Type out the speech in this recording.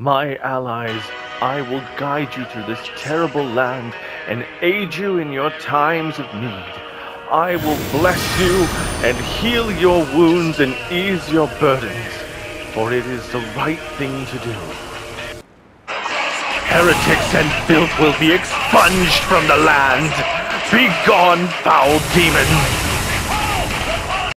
My allies, I will guide you through this terrible land and aid you in your times of need. I will bless you and heal your wounds and ease your burdens, for it is the right thing to do. Heretics and filth will be expunged from the land. Begone, foul demons!